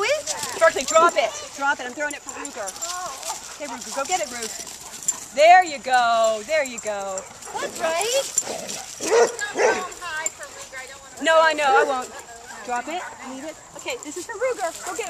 throw it? Drop it. Drop it. I'm throwing it for Ruger. Okay, Ruger, go get it, Ruger. There you go. There you go. That's right. No, I know. I won't. Drop it. I need it. Okay, this is for Ruger. Go get it,